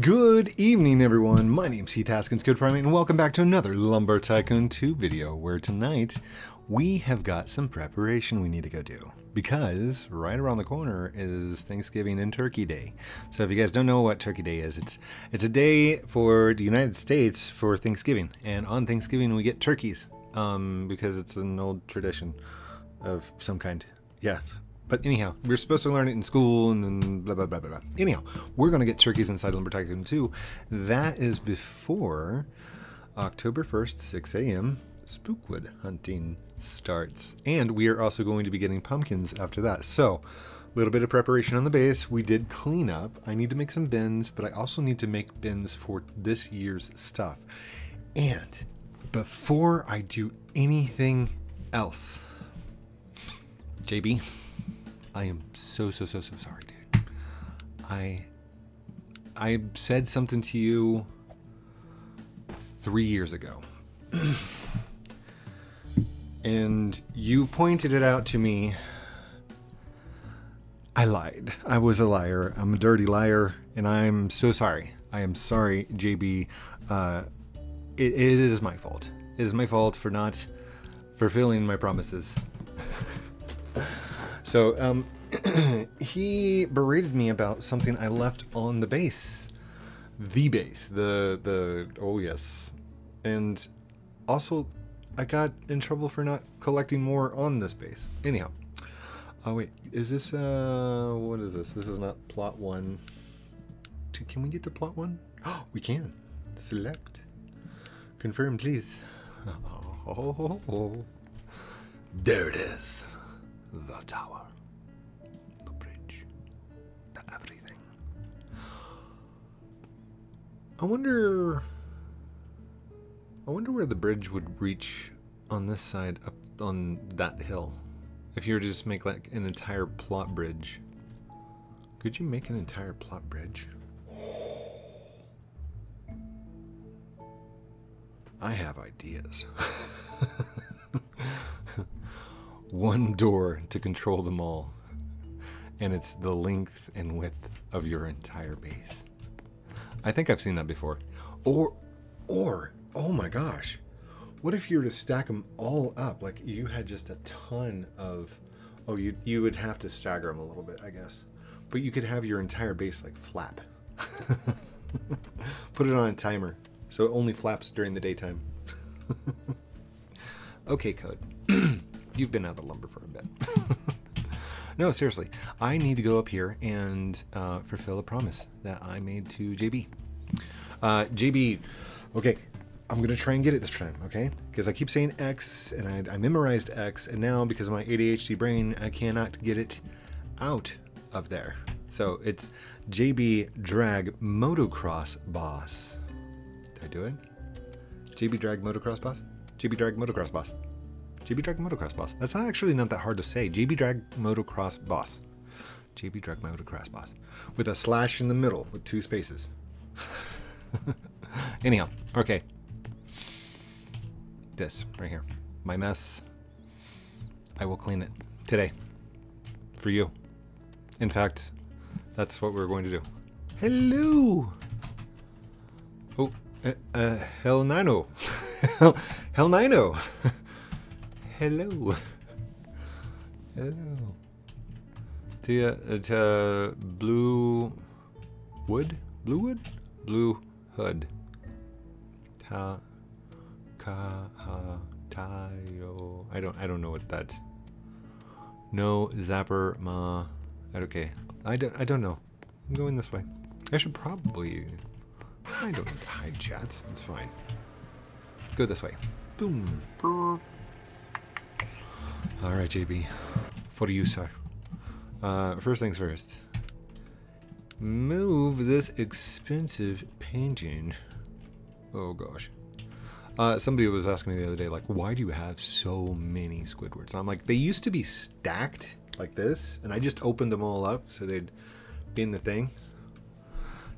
Good evening, everyone. My name's Heath Haskins, CodePrime8, and welcome back to another Lumber Tycoon 2 video, where tonight we have got some preparation we need to go do. Because right around the corner is Thanksgiving and Turkey Day. So if you guys don't know what Turkey Day is, it's it's a day for the United States for Thanksgiving. And on Thanksgiving we get turkeys, um, because it's an old tradition of some kind. Yeah, but anyhow, we're supposed to learn it in school and then blah, blah, blah, blah, blah. Anyhow, we're going to get turkeys inside Lumber Tycoon 2. That is before October 1st, 6 a.m. Spookwood hunting starts. And we are also going to be getting pumpkins after that. So, a little bit of preparation on the base. We did clean up. I need to make some bins, but I also need to make bins for this year's stuff. And before I do anything else, JB, I am so so so so sorry, dude. I I said something to you three years ago. and you pointed it out to me. I lied. I was a liar. I'm a dirty liar, and I'm so sorry. I am sorry, JB. Uh, it, it is my fault. It is my fault for not fulfilling my promises. So um, he berated me about something I left on the base, the base, the the oh yes, and also I got in trouble for not collecting more on this base. Anyhow, oh wait, is this uh what is this? This is not plot one. Can we get to plot one? Oh, we can. Select. Confirm, please. Oh, there it is. The tower. The bridge. The everything. I wonder. I wonder where the bridge would reach on this side up on that hill. If you were to just make like an entire plot bridge. Could you make an entire plot bridge? I have ideas. One door to control them all, and it's the length and width of your entire base. I think I've seen that before. Or, or, oh my gosh, what if you were to stack them all up? Like you had just a ton of, oh, you you would have to stagger them a little bit, I guess. But you could have your entire base like flap. Put it on a timer so it only flaps during the daytime. okay, code. You've been out of lumber for a bit. no, seriously. I need to go up here and uh, fulfill a promise that I made to JB. Uh, JB, okay, I'm to try and get it this time, okay? Because I keep saying X, and I, I memorized X, and now because of my ADHD brain, I cannot get it out of there. So it's JB Drag Motocross Boss. Did I do it? JB Drag Motocross Boss? JB Drag Motocross Boss. JB Drag Motocross Boss. That's not actually not that hard to say. JB Drag Motocross Boss. JB Drag Motocross Boss. With a slash in the middle with two spaces. Anyhow, okay. This right here. My mess. I will clean it today. For you. In fact, that's what we're going to do. Hello! Oh, uh, uh hell nino. hell, hell nino. Hello. Hello. To, uh, to blue wood? Blue wood? Blue hood. Ta ka ha tayo. I don't I don't know what that. No zapper ma. Okay. I don't I don't know. I'm going this way. I should probably I don't hide chat. It's fine. Let's go this way. Boom. All right, JB. For you, sir. Uh, first things first. Move this expensive painting. Oh gosh. Uh, somebody was asking me the other day, like, why do you have so many Squidwards? And I'm like, they used to be stacked like this, and I just opened them all up so they'd be in the thing.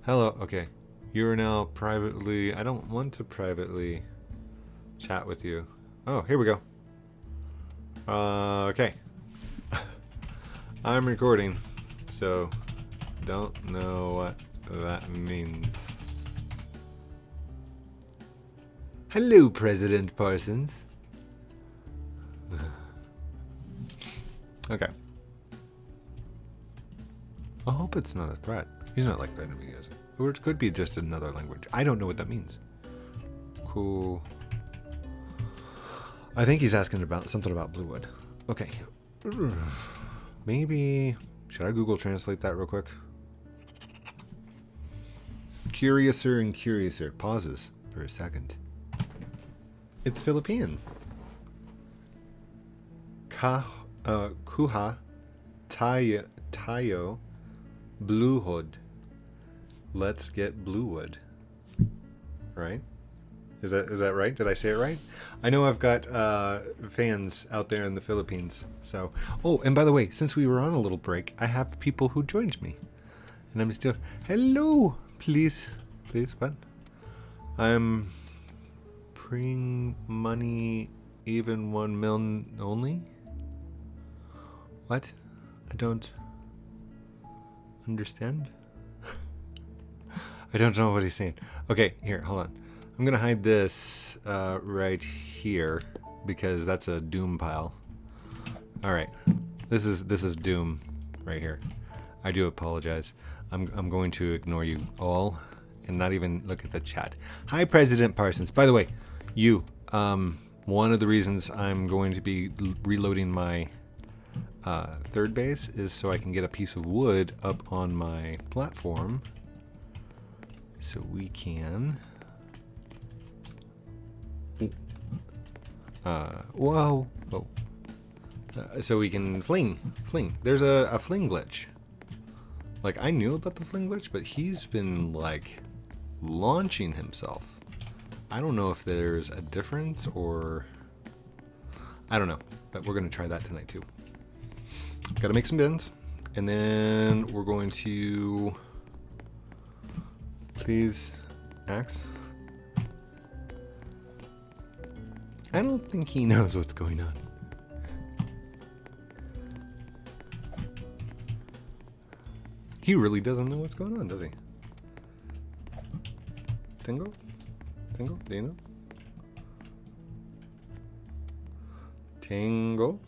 Hello, okay. You are now privately. I don't want to privately chat with you. Oh, here we go. Uh, okay. I'm recording, so don't know what that means. Hello, President Parsons. okay. I hope it's not a threat. He's not like threatening me, is it? Or it could be just another language. I don't know what that means. Cool. I think he's asking about something about Bluewood. Okay. Maybe. Should I Google Translate that real quick? Curiouser and curiouser. Pauses for a second. It's Philippine. Ka, uh, kuha, tayo, tayo, bluewood. Let's get bluewood. Right? Is that is that right? Did I say it right? I know I've got uh, fans out there in the Philippines. So, oh, and by the way, since we were on a little break, I have people who joined me, and I'm still hello. Please, please, what? I'm bring money, even one million only. What? I don't understand. I don't know what he's saying. Okay, here, hold on. I'm gonna hide this uh, right here because that's a doom pile. All right, this is this is doom right here. I do apologize. I'm I'm going to ignore you all and not even look at the chat. Hi, President Parsons. By the way, you. Um, one of the reasons I'm going to be reloading my uh, third base is so I can get a piece of wood up on my platform so we can uh, whoa. whoa uh, so we can fling fling. There's a, a fling glitch. Like I knew about the fling glitch but he's been like launching himself. I don't know if there's a difference or I don't know but we're gonna try that tonight too. Gotta make some bins and then we're going to please axe I don't think he knows what's going on. He really doesn't know what's going on, does he? Tingle? Tingle? Do you know? Tingle?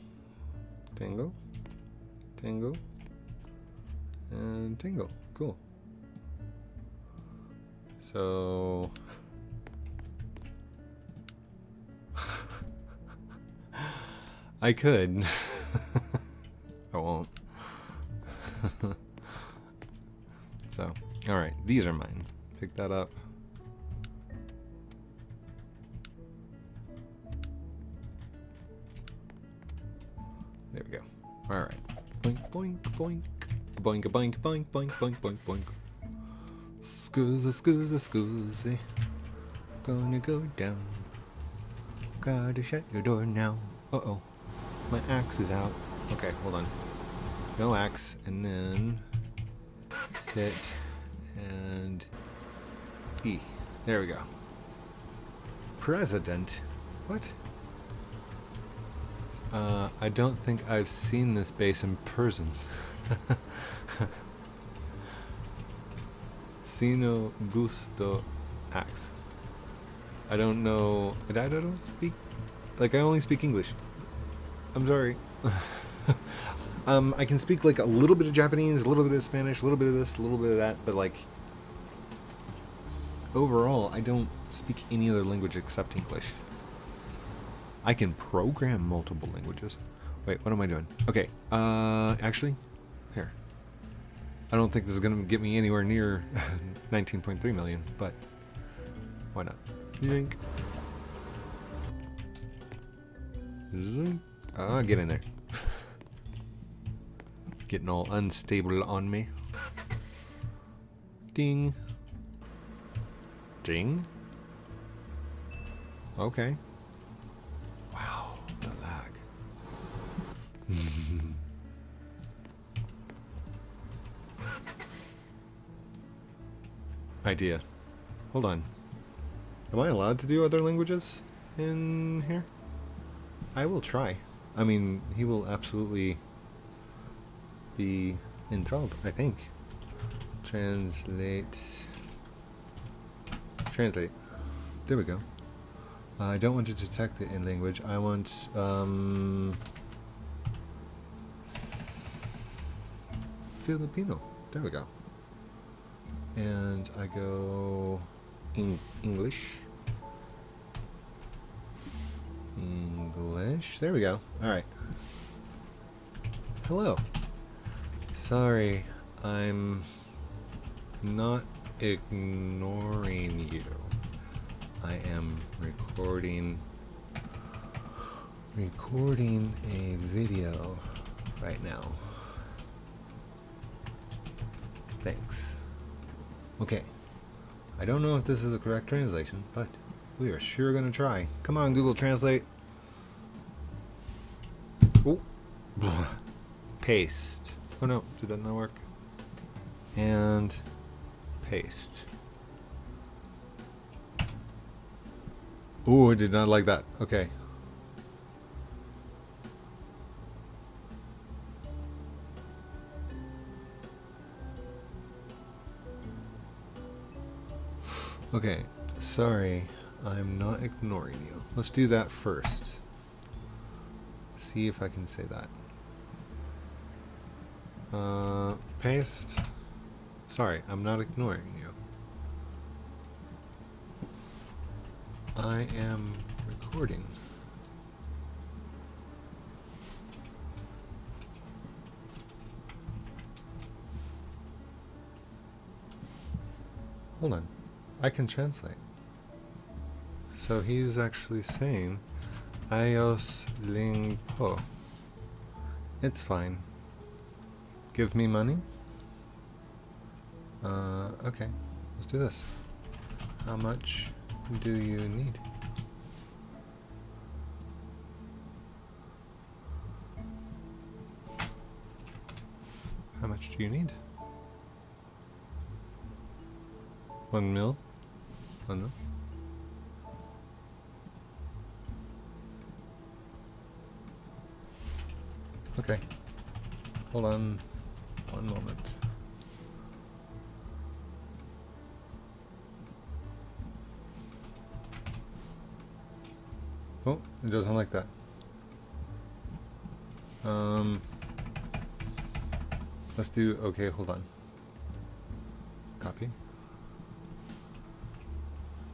Tingle? Tingle? And tingle. Cool. So... I could. I won't. so, alright, these are mine. Pick that up. There we go. Alright. Boink, boink, boink. Boink, boink, boink, boink, boink, boink, boink. Scuza, scuza, scuza. Gonna go down. Gotta shut your door now. Uh-oh. My axe is out. Okay, hold on. No axe, and then sit and E. There we go. President? What? Uh, I don't think I've seen this base in person. Sino gusto axe. I don't know. I don't speak. Like, I only speak English. I'm sorry. um, I can speak like a little bit of Japanese, a little bit of Spanish, a little bit of this, a little bit of that, but like overall, I don't speak any other language except English. I can program multiple languages. Wait, what am I doing? Okay, uh, actually, here. I don't think this is going to get me anywhere near 19.3 million, but why not? Zink. Zink. Ah, get in there. Getting all unstable on me. Ding. Ding. Okay. Wow, the lag. Idea. Hold on. Am I allowed to do other languages in here? I will try. I mean, he will absolutely be enthralled, I think. Translate. Translate. There we go. Uh, I don't want to detect it in language. I want, um... Filipino. There we go. And I go... In English. English. There we go. Alright. Hello. Sorry, I'm not ignoring you. I am recording recording a video right now. Thanks. Okay. I don't know if this is the correct translation, but we are sure gonna try. Come on, Google Translate. Oh. Paste. Oh no, did that not work? And paste. Oh, I did not like that. Okay. Okay, sorry, I'm not ignoring you. Let's do that first. See if I can say that. Uh, paste. Sorry, I'm not ignoring you. I am recording. Hold on. I can translate. So he's actually saying Ayos Ling Po. It's fine. Give me money? Uh, okay. Let's do this. How much do you need? How much do you need? One mil? One mil? Okay. Hold on one moment. Oh, it doesn't like that. Um, let's do, okay, hold on. Copy.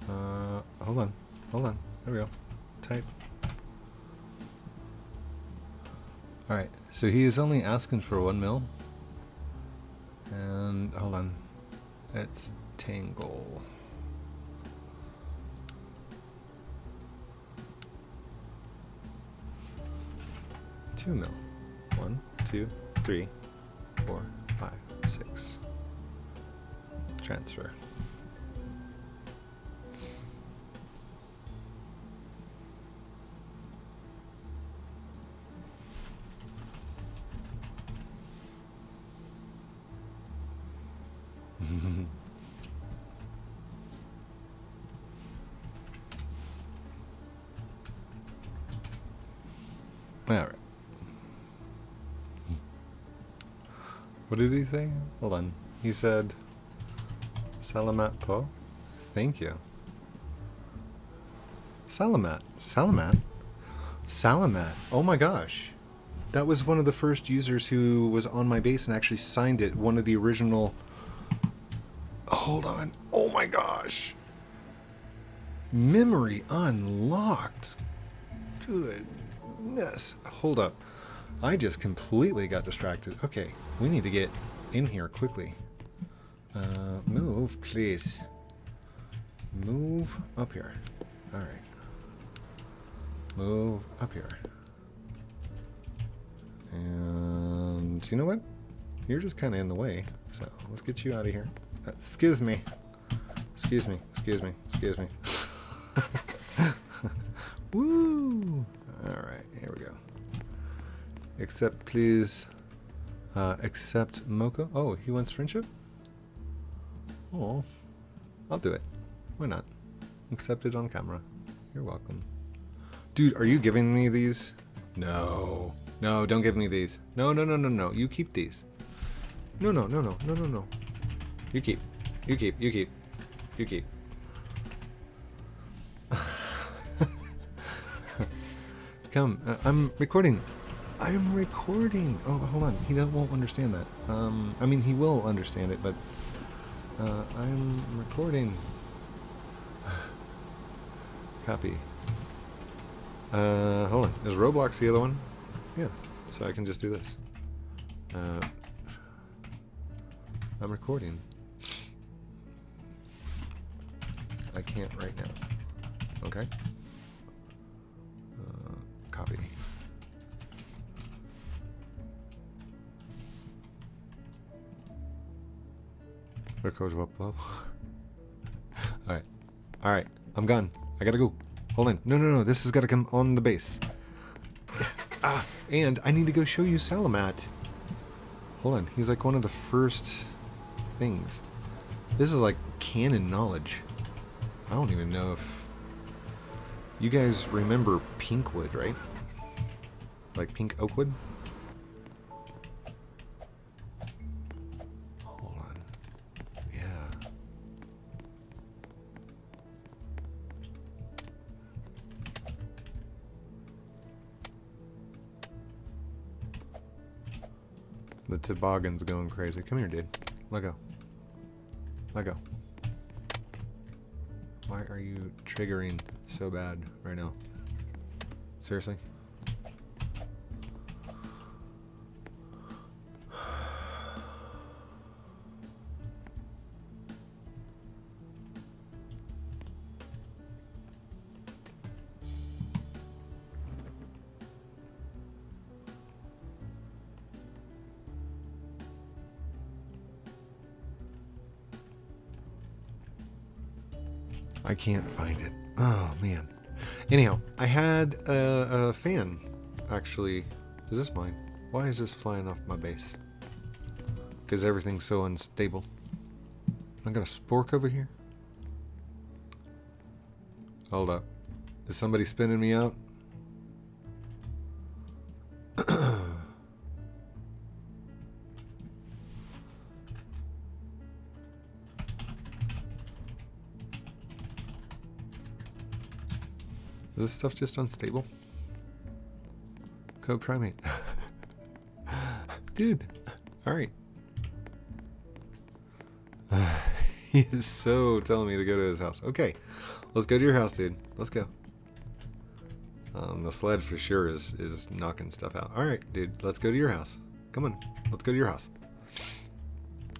Uh, hold on, hold on, there we go. Type. Alright, so he is only asking for one mil. And, hold on. It's Tangle. Two mil. One, two, three, four, five, six. Transfer. Did he say? Hold on. He said, Salamat po? Thank you. Salamat. Salamat? Salamat. Oh my gosh. That was one of the first users who was on my base and actually signed it. One of the original... Hold on. Oh my gosh. Memory unlocked. Goodness. Hold up. I just completely got distracted. Okay, we need to get in here quickly. Uh, move, please. Move up here. Alright. Move up here. And you know what? You're just kind of in the way. So let's get you out of here. Uh, excuse me. Excuse me. Excuse me. Excuse me. Woo! Alright, here we go. Except please. Uh, accept Moko. Oh, he wants friendship? Oh, I'll do it. Why not? Accept it on camera. You're welcome. Dude, are you giving me these? No. No, don't give me these. No, no, no, no, no. You keep these. No, no, no, no, no, no, no. You keep. You keep. You keep. You keep. Come, uh, I'm recording. I'm recording. Oh, hold on. He won't understand that. Um, I mean, he will understand it, but uh, I'm recording. Copy. Uh, hold on. Is Roblox the other one? Yeah. So I can just do this. Uh, I'm recording. I can't right now. Okay. Uh, copy. Up up. Alright. Alright. I'm gone. I gotta go. Hold on. No, no, no. This has gotta come on the base. Ah, and I need to go show you Salamat. Hold on. He's like one of the first things. This is like canon knowledge. I don't even know if... You guys remember Pinkwood, right? Like Pink Oakwood? Toboggan's going crazy. Come here, dude. Let go. Let go. Why are you triggering so bad right now? Seriously? I can't find it. Oh man. Anyhow, I had a, a fan. Actually, is this mine? Why is this flying off my base? Because everything's so unstable. I got a spork over here. Hold up. Is somebody spinning me out? Is this stuff just unstable? CodePrime8. Dude. Alright. he is so telling me to go to his house. Okay. Let's go to your house, dude. Let's go. Um, the sled for sure is, is knocking stuff out. Alright, dude. Let's go to your house. Come on. Let's go to your house.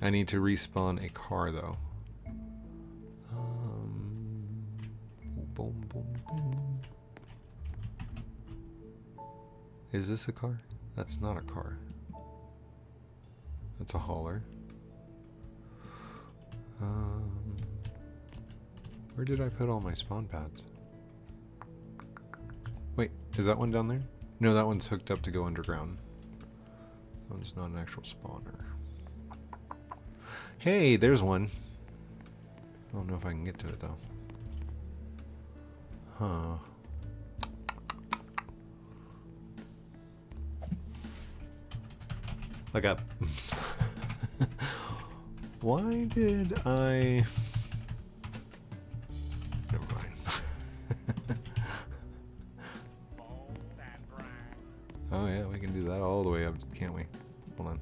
I need to respawn a car, though. Um, boom, boom, boom. Is this a car? That's not a car. That's a hauler. Um, where did I put all my spawn pads? Wait, is that one down there? No, that one's hooked up to go underground. That one's not an actual spawner. Hey, there's one. I don't know if I can get to it though. Huh. Look up. Why did I... Never mind. oh yeah, we can do that all the way up, can't we? Hold on.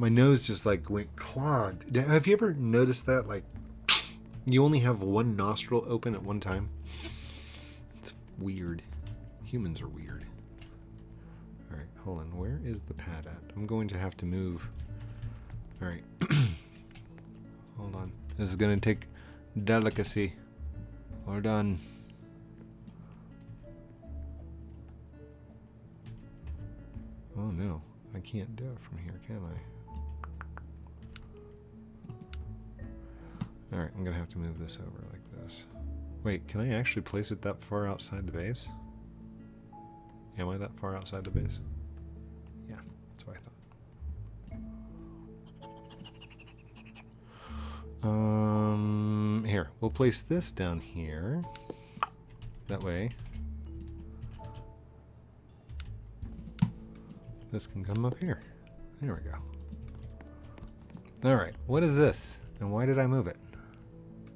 My nose just like went clogged. Have you ever noticed that? Like, you only have one nostril open at one time? It's weird. Humans are weird. Alright, hold on. Where is the pad at? I'm going to have to move. Alright. hold on. This is going to take delicacy. Hold on. Oh no. I can't do it from here, can I? Alright, I'm gonna have to move this over like this. Wait, can I actually place it that far outside the base? Am I that far outside the base? Yeah, that's what I thought. Um, here, we'll place this down here. That way. This can come up here. There we go. Alright, what is this? And why did I move it?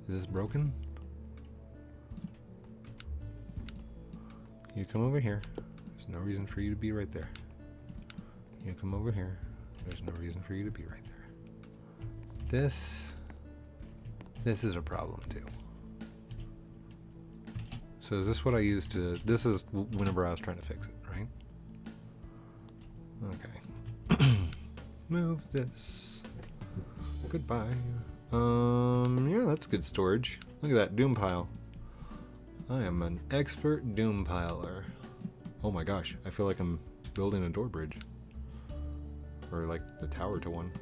Is this broken? You come over here. There's no reason for you to be right there. You come over here. There's no reason for you to be right there. This... This is a problem too. So is this what I used to... This is whenever I was trying to fix it, right? Okay. Move this. Goodbye. Um, yeah, that's good storage. Look at that doom pile. I am an expert doom piler. Oh my gosh, I feel like I'm building a door bridge. Or like the tower to one.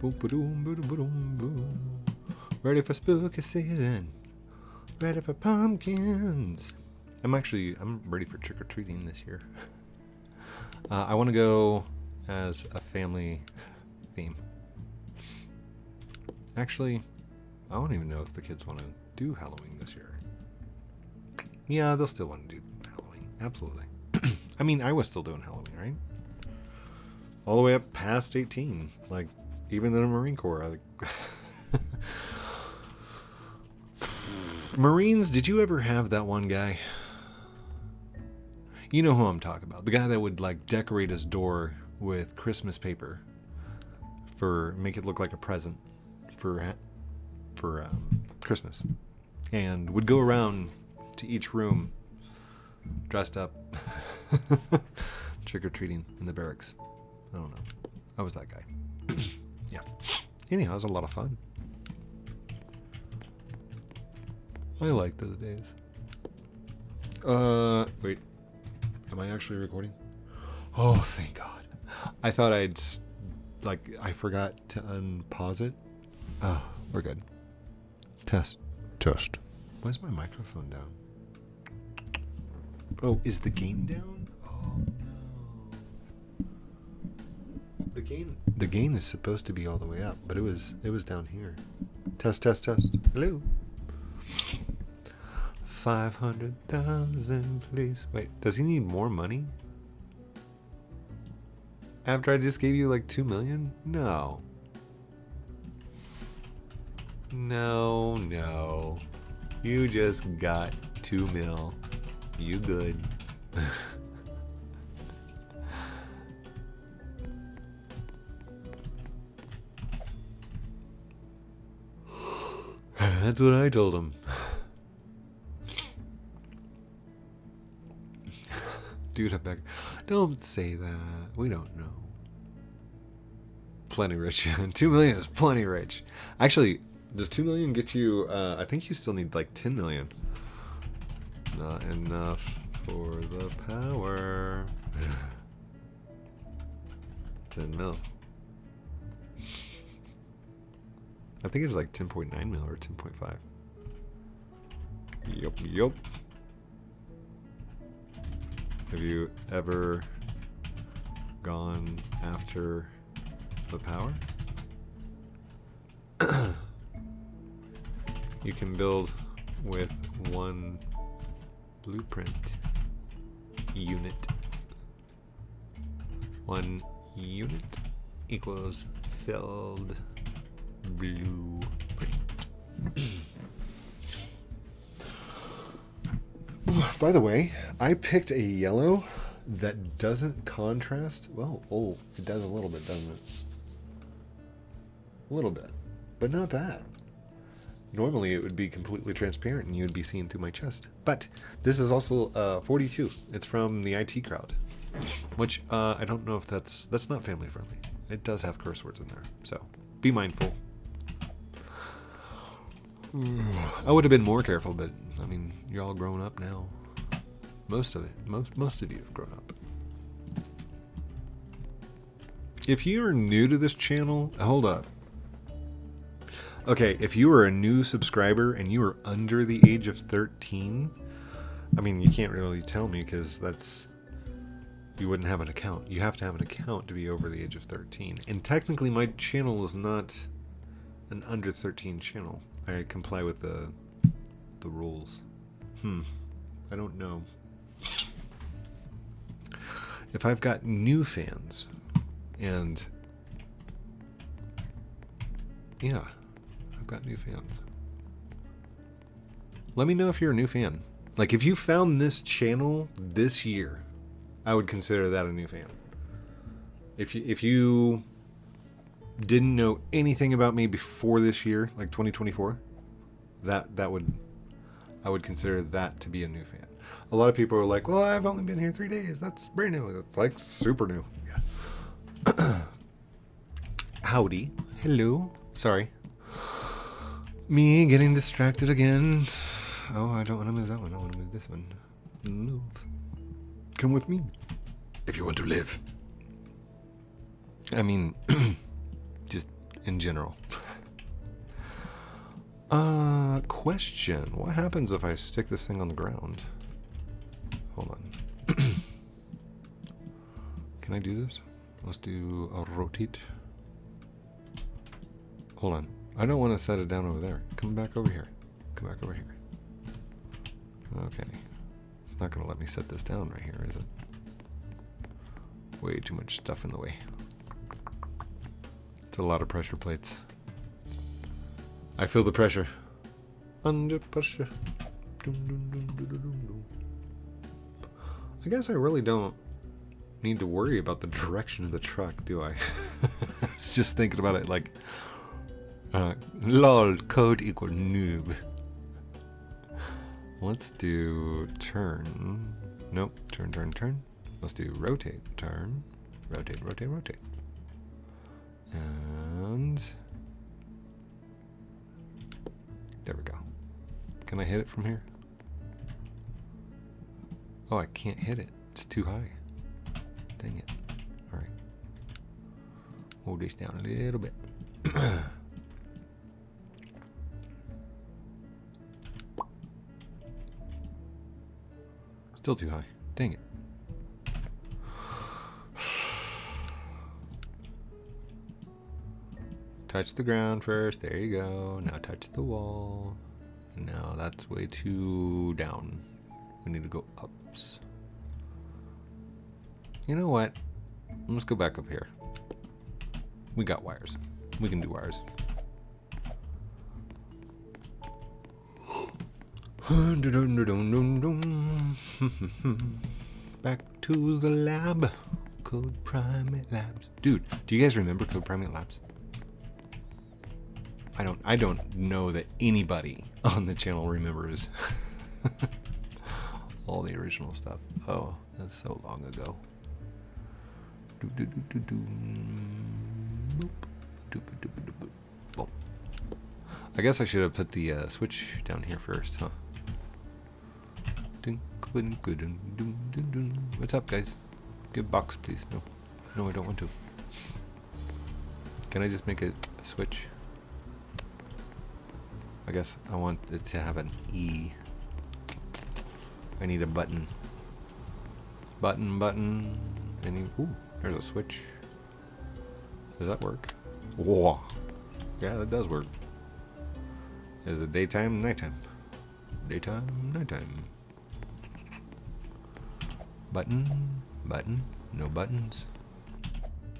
Boom, boom, boom, boom, boom. Ready for spooky season. Ready for pumpkins. I'm actually I'm ready for trick or treating this year. Uh, I want to go as a family theme. Actually, I don't even know if the kids want to do Halloween this year. Yeah, they'll still want to do Halloween. Absolutely. I mean, I was still doing Halloween, right? All the way up past 18. Like, even in the Marine Corps. I, Marines, did you ever have that one guy? You know who I'm talking about. The guy that would like decorate his door with Christmas paper for make it look like a present for for um, Christmas, and would go around to each room dressed up, trick or treating in the barracks. I don't know. I was that guy. yeah. Anyhow, it was a lot of fun. I like those days. Uh, wait. Am I actually recording? Oh, thank God. I thought I'd, like, I forgot to unpause it. Oh, we're good. Test. Test. Why is my microphone down? Oh, is the gain down? Oh, no. The gain, the gain is supposed to be all the way up, but it was, it was down here. Test, test, test. Hello. 500,000, please. Wait, does he need more money? After I just gave you like 2 million? No. No, no. You just got 2 mil. You good. That's what I told him. Dude, back. Don't say that. We don't know. Plenty rich. Two million is plenty rich. Actually, does two million get you? Uh, I think you still need like ten million. Not enough for the power. ten mil. I think it's like 10.9 mil or 10.5. Yup, yup. Have you ever gone after the power? you can build with one blueprint unit. One unit equals filled blueprint. By the way, I picked a yellow that doesn't contrast. Well, oh, it does a little bit, doesn't it? A little bit, but not bad. Normally it would be completely transparent and you would be seeing through my chest. But this is also uh, 42. It's from the IT crowd, which uh, I don't know if that's that's not family friendly. It does have curse words in there, so be mindful. I would have been more careful, but I mean, you're all grown up now. Most of it, most most of you have grown up. If you are new to this channel, hold up. Okay, if you are a new subscriber and you are under the age of 13, I mean, you can't really tell me because that's you wouldn't have an account. You have to have an account to be over the age of 13. And technically, my channel is not an under 13 channel. I comply with the the rules. Hmm. I don't know. If I've got new fans and yeah, I've got new fans. Let me know if you're a new fan. Like if you found this channel this year, I would consider that a new fan. If you if you didn't know anything about me before this year, like 2024, that that would I would consider that to be a new fan. A lot of people are like, "Well, I've only been here three days. That's brand new. It's like super new." Yeah. Howdy. Hello. Sorry. Me getting distracted again. Oh, I don't want to move that one. I want to move this one. Move. Come with me. If you want to live. I mean, just in general. Uh, question. What happens if I stick this thing on the ground? Hold on. Can I do this? Let's do a rotate. Hold on. I don't want to set it down over there. Come back over here. Come back over here. Okay. It's not going to let me set this down right here, is it? Way too much stuff in the way. It's a lot of pressure plates. I feel the pressure. Under pressure. I guess I really don't need to worry about the direction of the truck, do I? I was just thinking about it like, uh, lol, code equal noob. Let's do turn. Nope, turn, turn, turn. Let's do rotate, turn, rotate, rotate, rotate. And there we go. Can I hit it from here? Oh, I can't hit it. It's too high. Dang it. Alright. Hold this down a little bit. Still too high. Dang it. Touch the ground first. There you go. Now touch the wall. Now that's way too down. We need to go You know what? Let's go back up here. We got wires. We can do wires. Back to the lab. CodePrime8 Labs. Dude, do you guys remember CodePrime8 Labs? I don't I don't know that anybody on the channel remembers all the original stuff. Oh, that's so long ago. I guess I should have put the uh, switch down here first, huh? What's up, guys? Give box, please. No, no, I don't want to. Can I just make it a switch? I guess I want it to have an E. I need a button. Button, button. Any? Ooh, there's a switch. Does that work? Whoa. Yeah, that does work. Is it daytime, nighttime? Daytime, nighttime. Button, button, no buttons.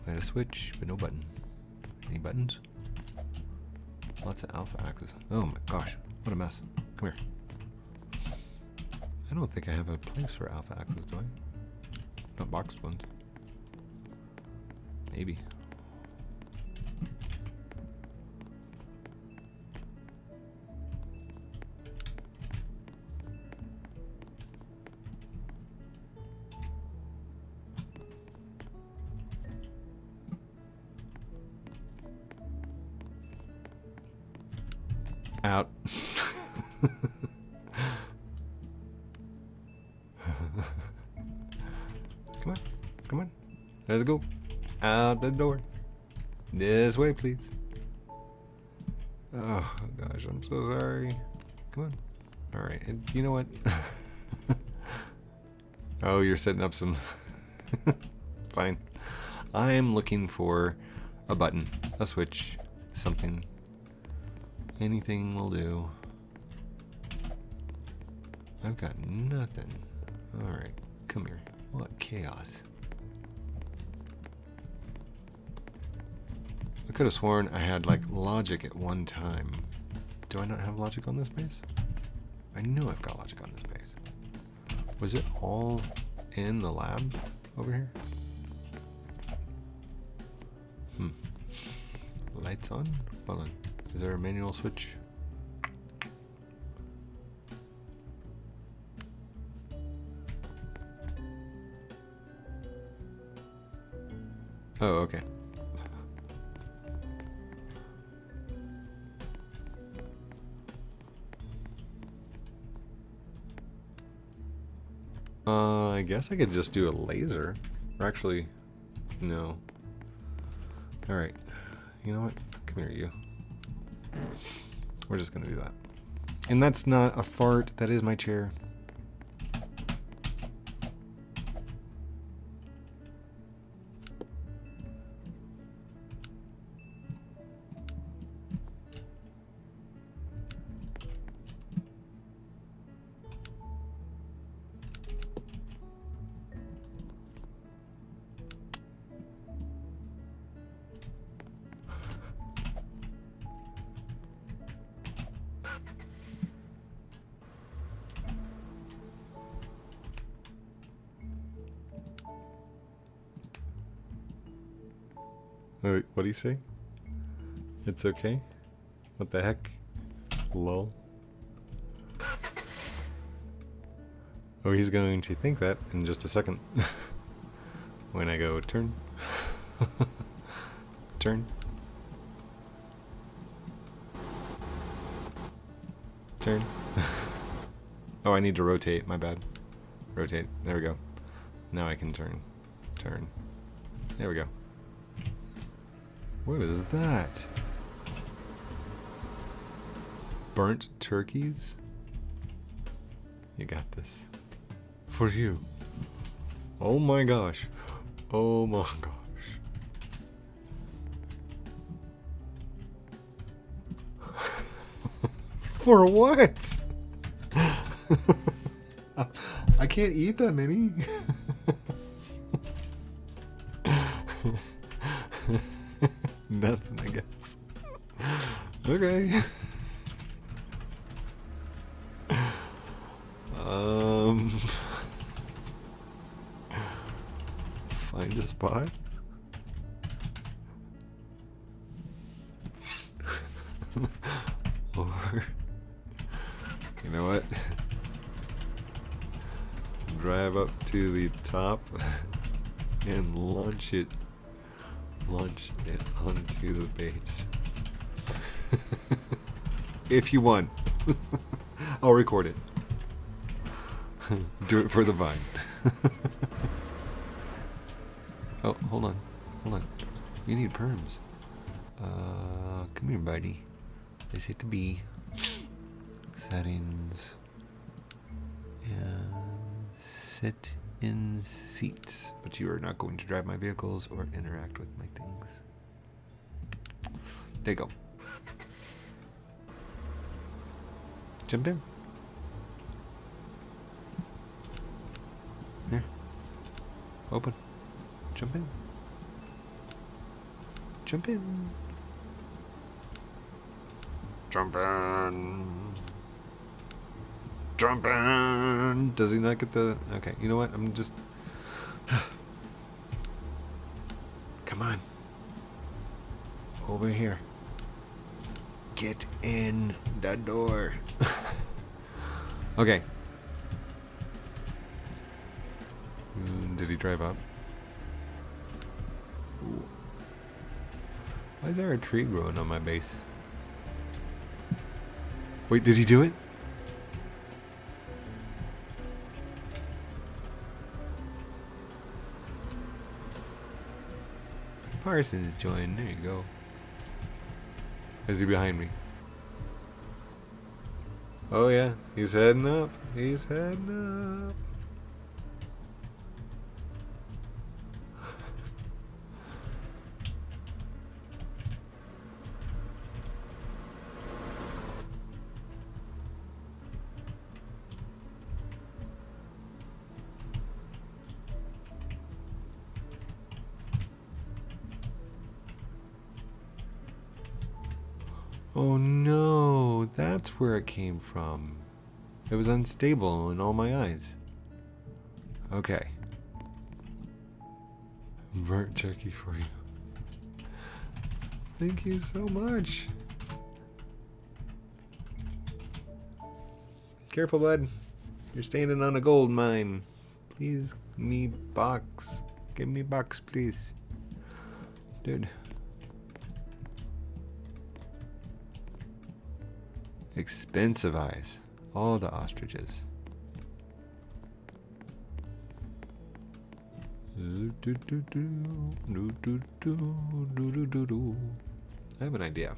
I had a switch, but no button. Any buttons? Lots of alpha axes. Oh my gosh, what a mess. Come here. I don't think I have a place for alpha axes, do I? Not boxed ones. Maybe. Let's go. Out the door. This way, please. Oh, gosh. I'm so sorry. Come on. All right. And you know what? oh, you're setting up some Fine. I'm looking for a button, a switch, something. Anything will do. I've got nothing. Alright, come here. What chaos. I could have sworn I had like logic at one time. Do I not have logic on this base? I know I've got logic on this base. Was it all in the lab over here? Hmm. Lights on? Hold on. Is there a manual switch? Oh, okay. Uh, I guess I could just do a laser. Or actually, no. Alright. You know what? Come here, you. We're just gonna do that. And that's not a fart, that is my chair. Wait, what do you say? It's okay? What the heck? Lol. Oh, he's going to think that in just a second. when I go turn. turn. Turn. oh, I need to rotate. My bad. Rotate. There we go. Now I can turn. Turn. There we go. What is that? Burnt turkeys? You got this. For you. Oh my gosh. Oh my gosh. For what? I can't eat that many. Find a spot. or. You know what? Drive up to the top and launch it launch it onto the base. if you want. I'll record it. Do it for the vine. oh, hold on. Hold on. You perms. Uh, come here, buddy. Let's hit the B. Settings. And sit in seats, but you are not going to drive my vehicles or interact with my things. There you go. Jump in. Here. Open. Jump in. Jump in. Jump in. Jump in. Does he not get the... Okay, you know what? I'm just... Come on. Over here. Get in the door. okay. Mm, did he drive up? Why is there a tree growing on my base? Wait, did he do it? Parsons joined. There you go. Is he behind me? Oh yeah, he's heading up. He's heading up. Came from. It was unstable in all my eyes. Okay. Burnt turkey for you. Thank you so much. Careful, bud. You're standing on a gold mine. Please, me box. Give me box, please. Dude. Expensive eyes. All the ostriches. I have an idea.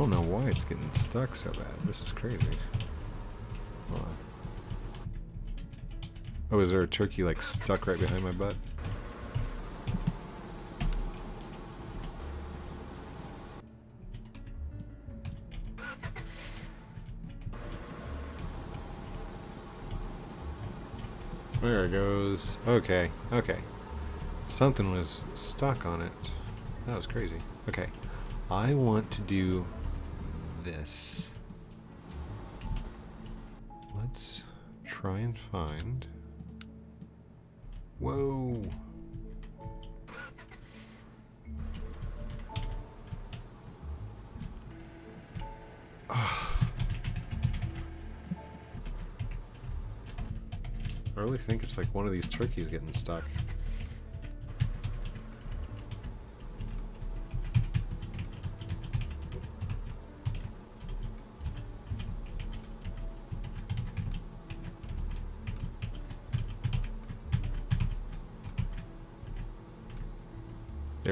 Don't know why it's getting stuck so bad. This is crazy. Oh, is there a turkey like stuck right behind my butt? There it goes. Okay, okay. Something was stuck on it. That was crazy. Okay. I want to do this. Let's try and find. Whoa. I really think it's like one of these turkeys getting stuck.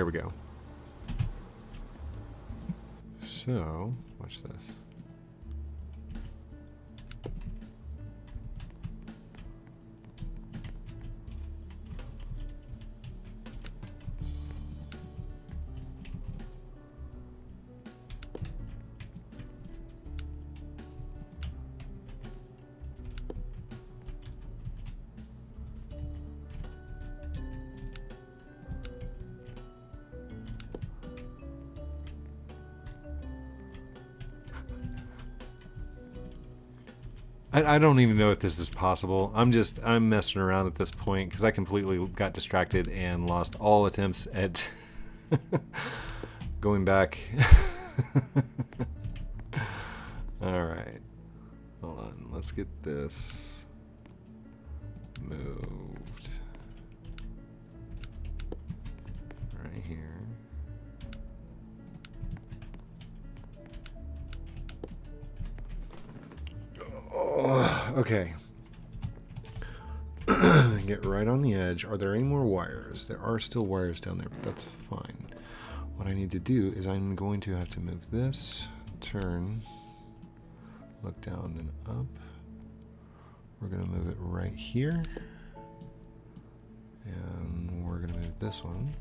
We go. So, watch this. I, I don't even know if this is possible. I'm just I'm messing around at this point because I completely got distracted and lost all attempts at going back. all right, hold on. Let's get this Are there any more wires? There are still wires down there, but that's fine. What I need to do is I'm going to have to move this, turn, look down, then up. We're going to move it right here. And we're going to move this one.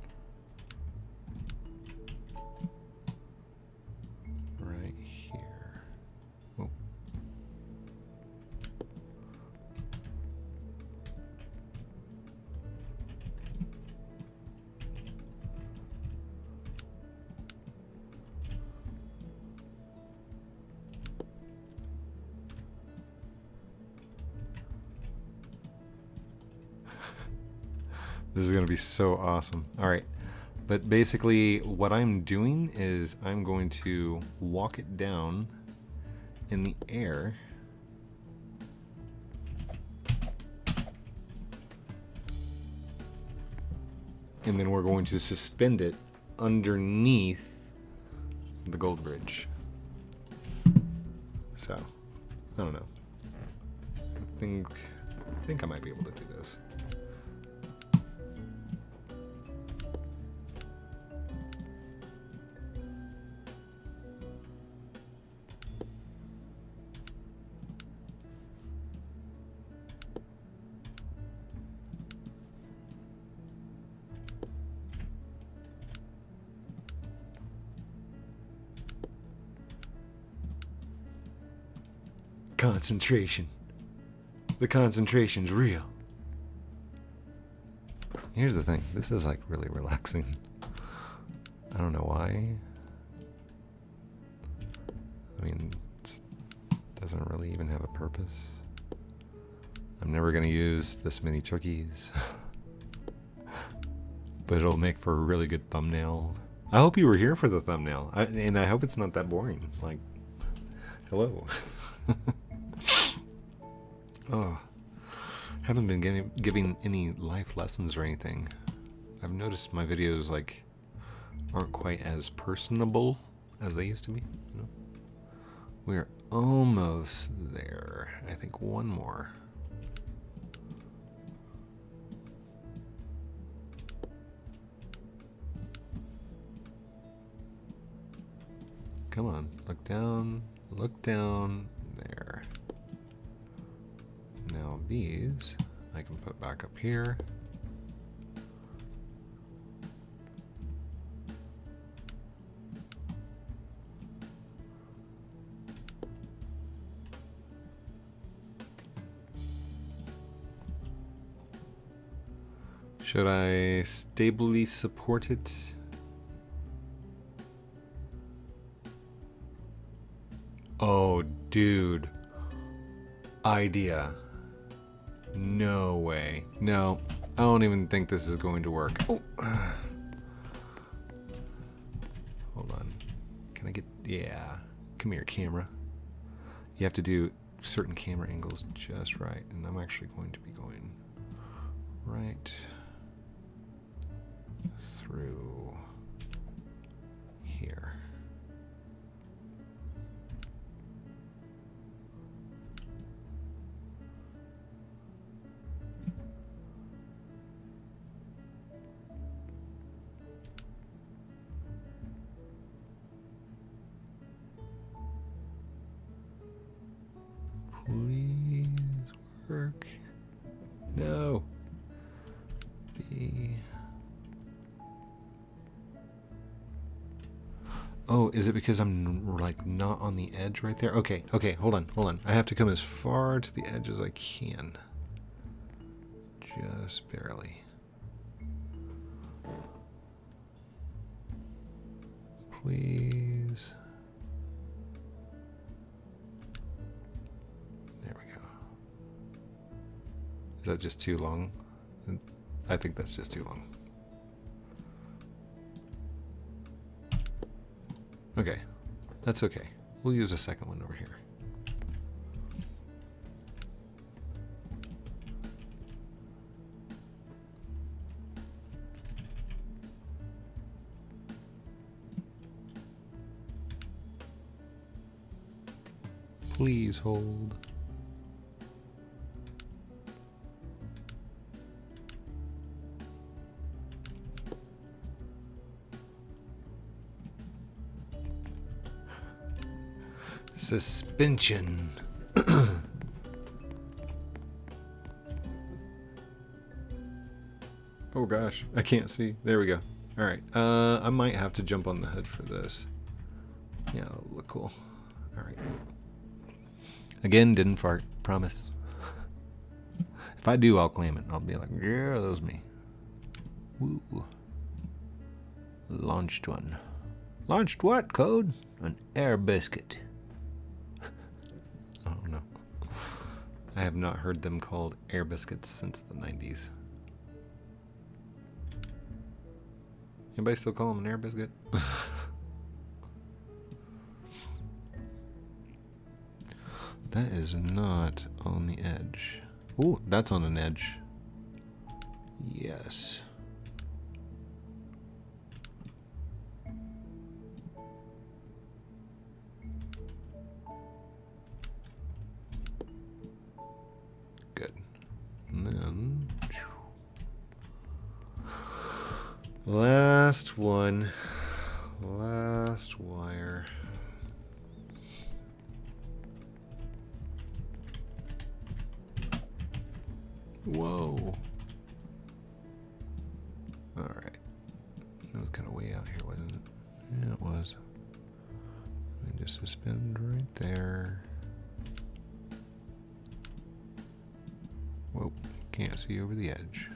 This is going to be so awesome. All right. But basically, what I'm doing is I'm going to walk it down in the air. And then we're going to suspend it underneath the Gold Bridge. So, I don't know. I think, I think I might be able to do this. Concentration. The concentration's real. Here's the thing. This is like really relaxing. I don't know why. I mean, it doesn't really even have a purpose. I'm never going to use this many turkeys. but it'll make for a really good thumbnail. I hope you were here for the thumbnail. I, and I hope it's not that boring. Like, hello. Oh, haven't been getting, giving any life lessons or anything. I've noticed my videos like aren't quite as personable as they used to be. You know? We're almost there. I think one more. Come on, look down, look down, These I can put back up here. Should I stably support it? Oh, dude. Idea. No way. No, I don't even think this is going to work. Oh. Hold on. Can I get... Yeah. Come here, camera. You have to do certain camera angles just right. And I'm actually going to be going right through is it because I'm like not on the edge right there? Okay, okay, hold on, hold on. I have to come as far to the edge as I can. Just barely. Please. There we go. Is that just too long? I think that's just too long. Okay, that's okay. We'll use a second one over here. Please hold. Suspension. oh gosh, I can't see. There we go. All right, uh, I might have to jump on the hood for this. Yeah, it'll look cool. All right. Again, didn't fart. Promise. if I do, I'll claim it. I'll be like, yeah, that was me. Woo. Launched one. Launched what, code? An air biscuit. I have not heard them called air biscuits since the 90s. Anybody still call them an air biscuit? that is not on the edge. Oh, that's on an edge. Yes. Whoa. Alright. That was kind of way out here, wasn't it? Yeah, it was. Me just suspend right there. Whoa, can't see over the edge.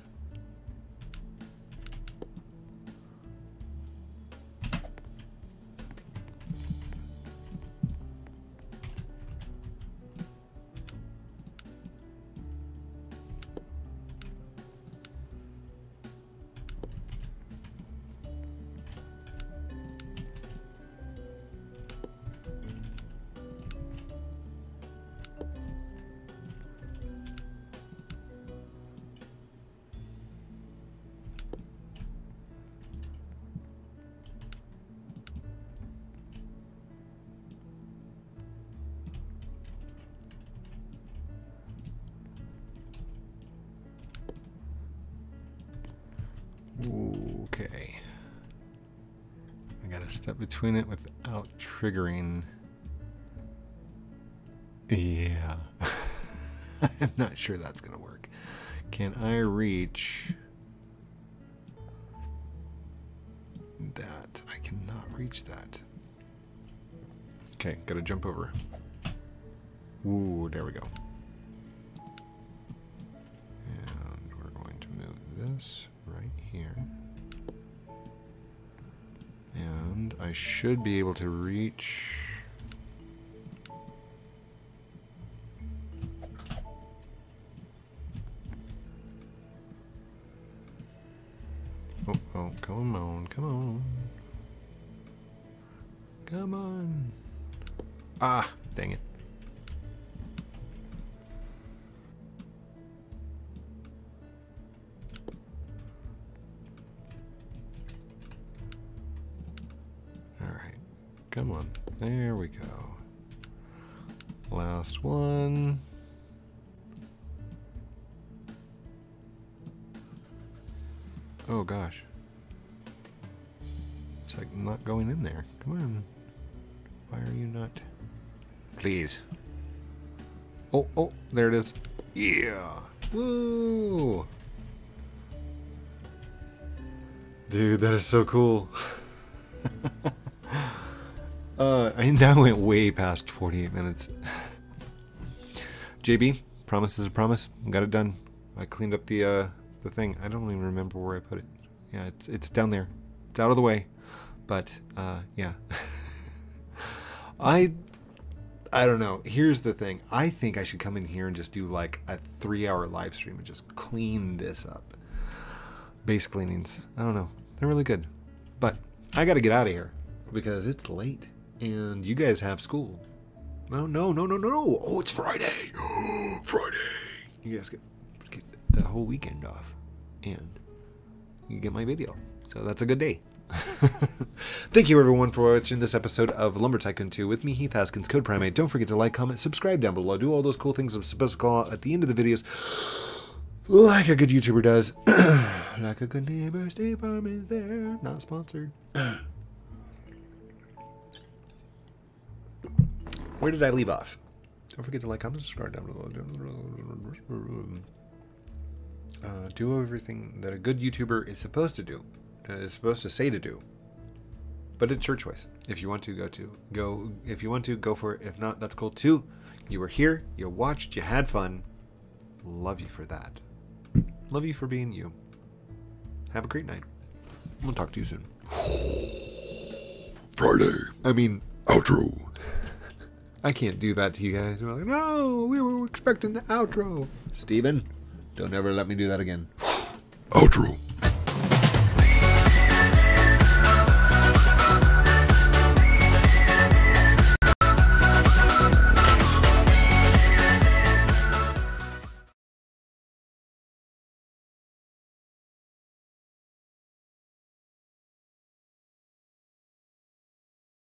Step between it without triggering. Yeah. I'm not sure that's gonna work. Can I reach that? I cannot reach that. Okay, gotta jump over. Ooh, there we go. And we're going to move this I should be able to reach... Oh, oh, there it is. Yeah. Woo! Dude, that is so cool. uh, I now went way past 48 minutes. JB, promise is a promise. Got it done. I cleaned up the uh, the thing. I don't even remember where I put it. Yeah, it's it's down there. It's out of the way. But uh, yeah. I I don't know. Here's the thing. I think I should come in here and just do like a three hour live stream and just clean this up. Base cleanings. I don't know. They're really good. But I got to get out of here because it's late and you guys have school. No, no, no, no, no. Oh, it's Friday. Friday. You guys get, get the whole weekend off and you get my video. So that's a good day. Thank you everyone for watching this episode of Lumber Tycoon 2 with me, Heath Haskins, CodePrime8. Don't forget to like, comment, subscribe down below. Do all those cool things I'm supposed to call out at the end of the videos. Like a good YouTuber does. like a good neighbor, State Farm is there. Not sponsored. Where did I leave off? Don't forget to like, comment, subscribe down below. Uh, do everything that a good YouTuber is supposed to do. Uh, is supposed to say to do. But it's your choice. If you want to go to go if you want to go for it. If not, that's cool too. You were here, you watched, you had fun. Love you for that. Love you for being you. Have a great night. I'm gonna talk to you soon. Friday. I mean, Outro. I can't do that to you guys. You're like, no, we were expecting the outro. Steven, don't ever let me do that again. Outro.